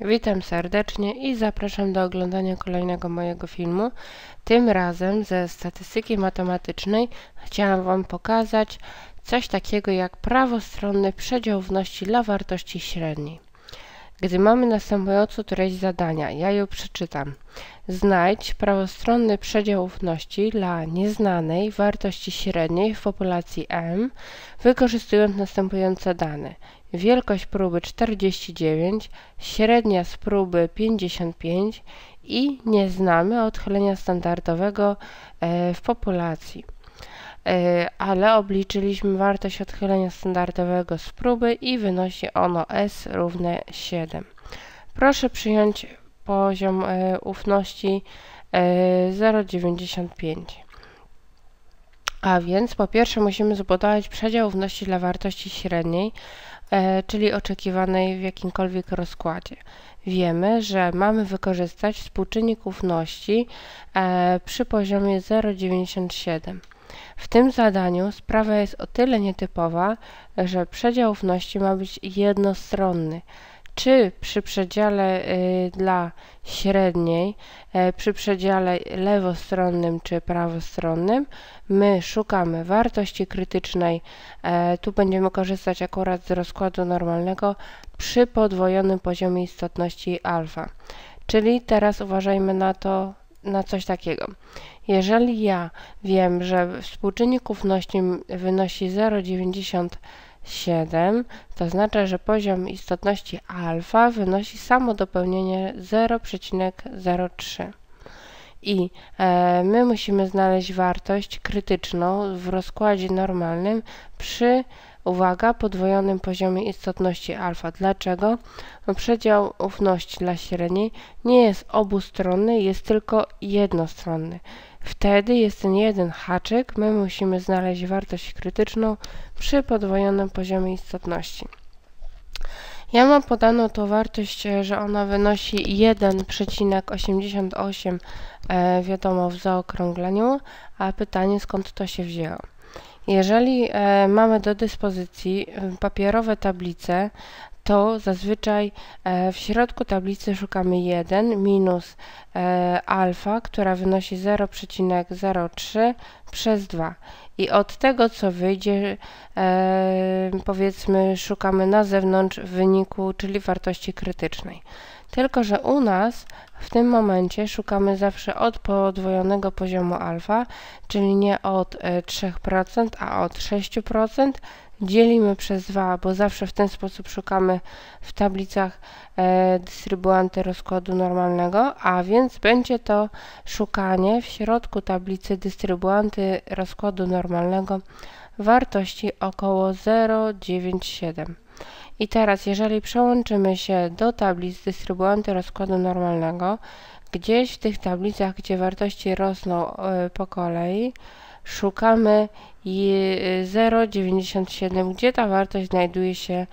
Witam serdecznie i zapraszam do oglądania kolejnego mojego filmu. Tym razem ze statystyki matematycznej chciałam Wam pokazać coś takiego jak prawostronny przedział równości dla wartości średniej. Gdy mamy następującą treść zadania, ja ją przeczytam. Znajdź prawostronny przedział równości dla nieznanej wartości średniej w populacji M, wykorzystując następujące dane. Wielkość próby 49, średnia z próby 55 i nie znamy odchylenia standardowego e, w populacji. E, ale obliczyliśmy wartość odchylenia standardowego z próby i wynosi ono S równe 7. Proszę przyjąć poziom e, ufności 0,95. A więc po pierwsze musimy zbudować przedział ufności dla wartości średniej, czyli oczekiwanej w jakimkolwiek rozkładzie. Wiemy, że mamy wykorzystać współczynnik ufności e, przy poziomie 0,97. W tym zadaniu sprawa jest o tyle nietypowa, że przedział ufności ma być jednostronny, czy przy przedziale y, dla średniej, y, przy przedziale lewostronnym czy prawostronnym, my szukamy wartości krytycznej, y, tu będziemy korzystać akurat z rozkładu normalnego przy podwojonym poziomie istotności alfa. Czyli teraz uważajmy na to, na coś takiego. Jeżeli ja wiem, że współczynnik ufności wynosi 0,90 7, to oznacza, że poziom istotności alfa wynosi samo dopełnienie 0,03. I e, my musimy znaleźć wartość krytyczną w rozkładzie normalnym przy, uwaga, podwojonym poziomie istotności alfa. Dlaczego? No, przedział ufności dla średniej nie jest obustronny, jest tylko jednostronny. Wtedy jest ten jeden haczyk, my musimy znaleźć wartość krytyczną przy podwojonym poziomie istotności. Ja mam podano tą wartość, e, że ona wynosi 1,88 e, wiadomo w zaokrągleniu, a pytanie skąd to się wzięło. Jeżeli e, mamy do dyspozycji papierowe tablice, to zazwyczaj e, w środku tablicy szukamy 1 minus e, alfa, która wynosi 0,03 przez 2. I od tego, co wyjdzie, e, powiedzmy, szukamy na zewnątrz wyniku, czyli wartości krytycznej. Tylko, że u nas w tym momencie szukamy zawsze od podwojonego poziomu alfa, czyli nie od 3%, a od 6%, dzielimy przez 2, bo zawsze w ten sposób szukamy w tablicach e, dystrybuanty rozkładu normalnego, a więc będzie to szukanie w środku tablicy dystrybuanty rozkładu normalnego wartości około 0,97. I teraz, jeżeli przełączymy się do tablic dystrybuanty rozkładu normalnego, gdzieś w tych tablicach, gdzie wartości rosną e, po kolei, szukamy 0,97, gdzie ta wartość znajduje się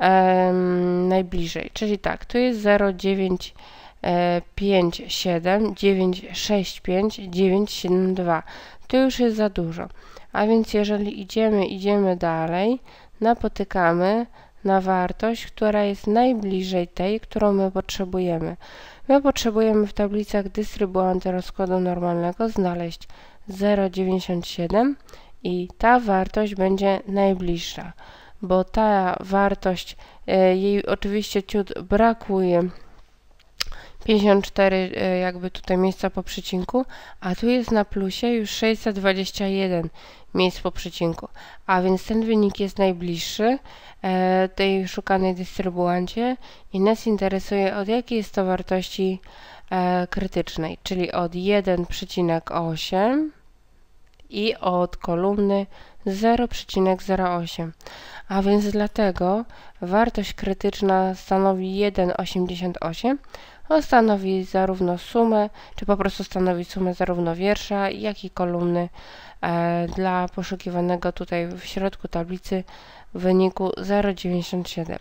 um, najbliżej. Czyli tak, tu jest 0,957, 965, 972. To już jest za dużo. A więc jeżeli idziemy, idziemy dalej, napotykamy na wartość, która jest najbliżej tej, którą my potrzebujemy. My potrzebujemy w tablicach dystrybuanty rozkładu normalnego znaleźć 0,97 i ta wartość będzie najbliższa, bo ta wartość, e, jej oczywiście ciut brakuje 54 e, jakby tutaj miejsca po przecinku, a tu jest na plusie już 621 miejsc po przecinku, a więc ten wynik jest najbliższy e, tej szukanej dystrybuancie i nas interesuje od jakiej jest to wartości e, krytycznej, czyli od 1,8 i od kolumny 0,08. A więc dlatego wartość krytyczna stanowi 1,88, on stanowi zarówno sumę, czy po prostu stanowi sumę zarówno wiersza, jak i kolumny e, dla poszukiwanego tutaj w środku tablicy wyniku 0,97.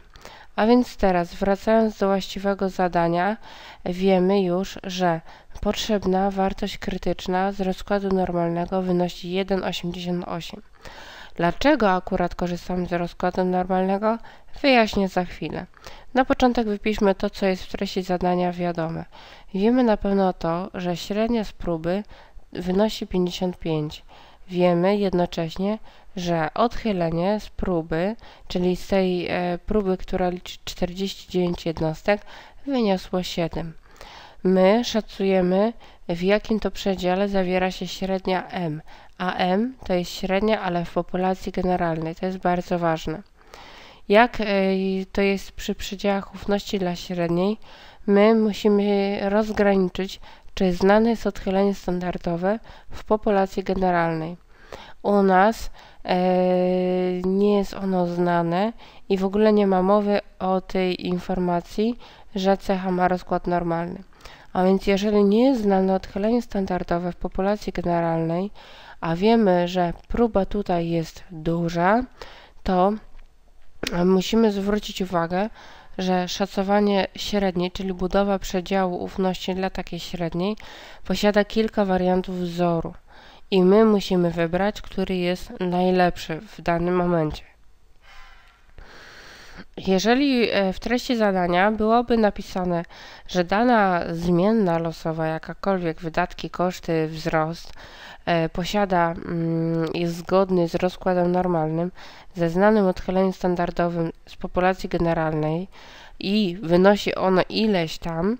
A więc teraz, wracając do właściwego zadania, wiemy już, że potrzebna wartość krytyczna z rozkładu normalnego wynosi 1,88. Dlaczego akurat korzystamy z rozkładu normalnego? Wyjaśnię za chwilę. Na początek wypiszmy to, co jest w treści zadania wiadome. Wiemy na pewno to, że średnia z próby wynosi 55. Wiemy jednocześnie, że odchylenie z próby, czyli z tej e, próby, która liczy 49 jednostek, wyniosło 7. My szacujemy, w jakim to przedziale zawiera się średnia M, a M to jest średnia, ale w populacji generalnej. To jest bardzo ważne. Jak e, to jest przy przedziałach ufności dla średniej, my musimy rozgraniczyć, czy znane jest odchylenie standardowe w populacji generalnej. U nas e, nie jest ono znane i w ogóle nie ma mowy o tej informacji, że cecha ma rozkład normalny. A więc jeżeli nie jest znane odchylenie standardowe w populacji generalnej, a wiemy, że próba tutaj jest duża, to musimy zwrócić uwagę, że szacowanie średniej, czyli budowa przedziału ufności dla takiej średniej, posiada kilka wariantów wzoru i my musimy wybrać, który jest najlepszy w danym momencie. Jeżeli e, w treści zadania byłoby napisane, że dana zmienna losowa, jakakolwiek wydatki, koszty, wzrost, e, posiada, mm, jest zgodny z rozkładem normalnym, ze znanym odchyleniem standardowym z populacji generalnej i wynosi ono ileś tam,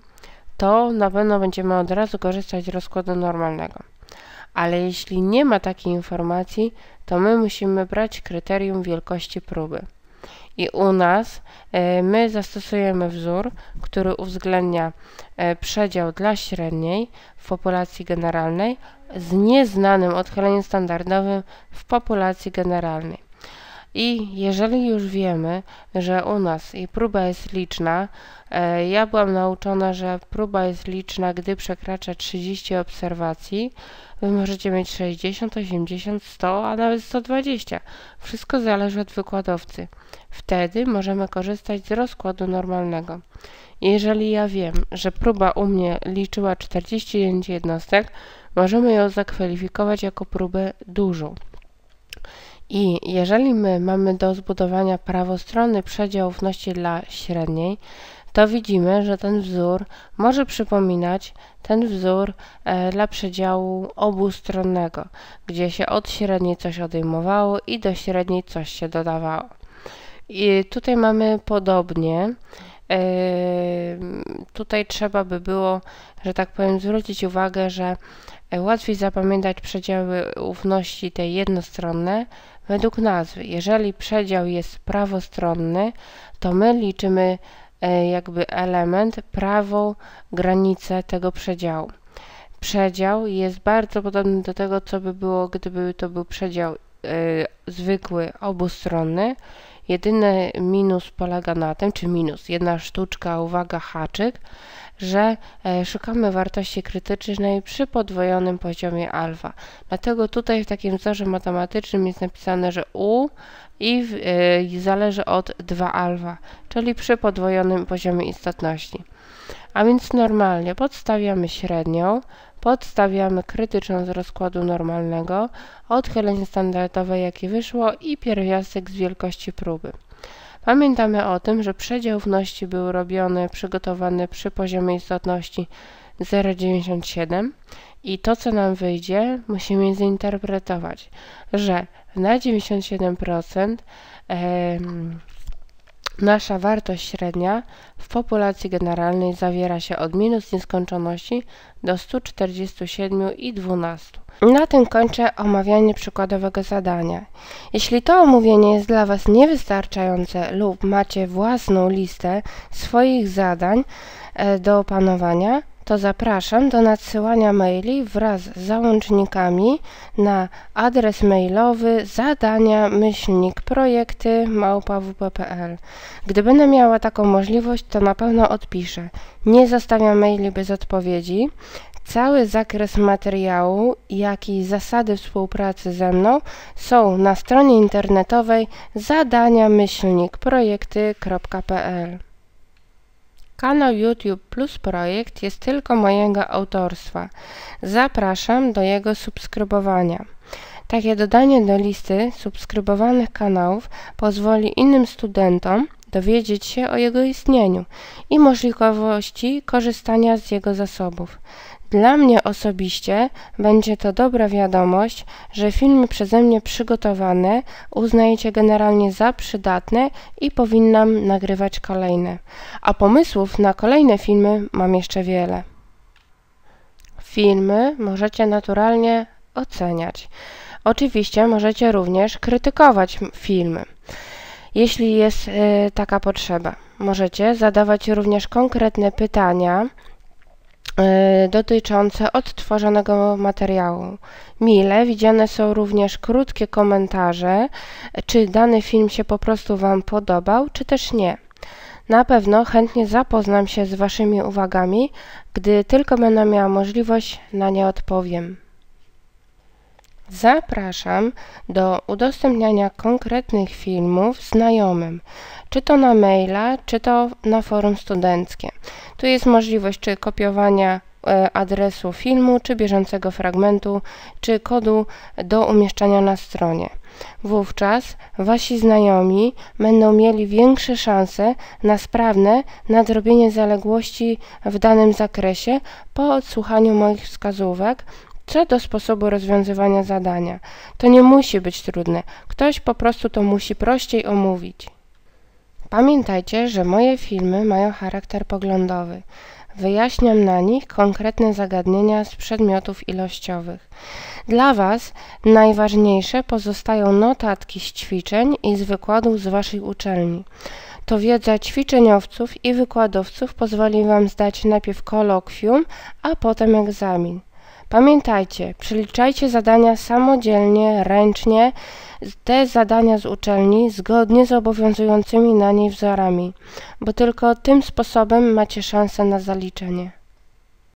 to na pewno będziemy od razu korzystać z rozkładu normalnego. Ale jeśli nie ma takiej informacji, to my musimy brać kryterium wielkości próby. I u nas e, my zastosujemy wzór, który uwzględnia e, przedział dla średniej w populacji generalnej z nieznanym odchyleniem standardowym w populacji generalnej. I jeżeli już wiemy, że u nas próba jest liczna, e, ja byłam nauczona, że próba jest liczna, gdy przekracza 30 obserwacji, Wy możecie mieć 60, 80, 100, a nawet 120. Wszystko zależy od wykładowcy. Wtedy możemy korzystać z rozkładu normalnego. Jeżeli ja wiem, że próba u mnie liczyła 49 jednostek, możemy ją zakwalifikować jako próbę dużą. I jeżeli my mamy do zbudowania prawostronny przedział ufności dla średniej, to widzimy, że ten wzór może przypominać ten wzór e, dla przedziału obustronnego, gdzie się od średniej coś odejmowało i do średniej coś się dodawało. I tutaj mamy podobnie. E, tutaj trzeba by było, że tak powiem, zwrócić uwagę, że łatwiej zapamiętać przedziały ufności te jednostronne według nazwy. Jeżeli przedział jest prawostronny, to my liczymy E, jakby element, prawą granicę tego przedziału. Przedział jest bardzo podobny do tego, co by było, gdyby to był przedział y, zwykły, obustronny. Jedyny minus polega na tym, czy minus, jedna sztuczka, uwaga, haczyk, że e, szukamy wartości krytycznej przy podwojonym poziomie alfa. Dlatego tutaj w takim wzorze matematycznym jest napisane, że u i y, zależy od 2 alfa, czyli przy podwojonym poziomie istotności. A więc normalnie podstawiamy średnią, podstawiamy krytyczną z rozkładu normalnego, odchylenie standardowe jakie wyszło i pierwiastek z wielkości próby. Pamiętamy o tym, że przedział wności był robiony, przygotowany przy poziomie istotności 0,97 i to, co nam wyjdzie, musimy zinterpretować, że na 97% nasza wartość średnia w populacji generalnej zawiera się od minus nieskończoności do 147,12. Na tym kończę omawianie przykładowego zadania. Jeśli to omówienie jest dla Was niewystarczające lub macie własną listę swoich zadań e, do opanowania, to zapraszam do nadsyłania maili wraz z załącznikami na adres mailowy zadania myślnik projekty małpawp.pl. Gdy będę miała taką możliwość, to na pewno odpiszę. Nie zostawiam maili bez odpowiedzi. Cały zakres materiału, jak i zasady współpracy ze mną są na stronie internetowej zadania myślnik projekty.pl. Kanał YouTube Plus Projekt jest tylko mojego autorstwa. Zapraszam do jego subskrybowania. Takie dodanie do listy subskrybowanych kanałów pozwoli innym studentom dowiedzieć się o jego istnieniu i możliwości korzystania z jego zasobów. Dla mnie osobiście będzie to dobra wiadomość, że filmy przeze mnie przygotowane uznajecie generalnie za przydatne i powinnam nagrywać kolejne. A pomysłów na kolejne filmy mam jeszcze wiele. Filmy możecie naturalnie oceniać. Oczywiście możecie również krytykować filmy, jeśli jest y, taka potrzeba. Możecie zadawać również konkretne pytania y, dotyczące odtworzonego materiału. Mile widziane są również krótkie komentarze, czy dany film się po prostu Wam podobał, czy też nie. Na pewno chętnie zapoznam się z Waszymi uwagami, gdy tylko będę miała możliwość, na nie odpowiem. Zapraszam do udostępniania konkretnych filmów znajomym, czy to na maila, czy to na forum studenckie. Tu jest możliwość czy kopiowania e, adresu filmu, czy bieżącego fragmentu, czy kodu do umieszczania na stronie. Wówczas wasi znajomi będą mieli większe szanse na sprawne nadrobienie zaległości w danym zakresie po odsłuchaniu moich wskazówek co do sposobu rozwiązywania zadania. To nie musi być trudne, ktoś po prostu to musi prościej omówić. Pamiętajcie, że moje filmy mają charakter poglądowy. Wyjaśniam na nich konkretne zagadnienia z przedmiotów ilościowych. Dla Was najważniejsze pozostają notatki z ćwiczeń i z wykładów z Waszej uczelni. To wiedza ćwiczeniowców i wykładowców pozwoli Wam zdać najpierw kolokwium, a potem egzamin. Pamiętajcie, przeliczajcie zadania samodzielnie, ręcznie, te zadania z uczelni zgodnie z obowiązującymi na niej wzorami, bo tylko tym sposobem macie szansę na zaliczenie.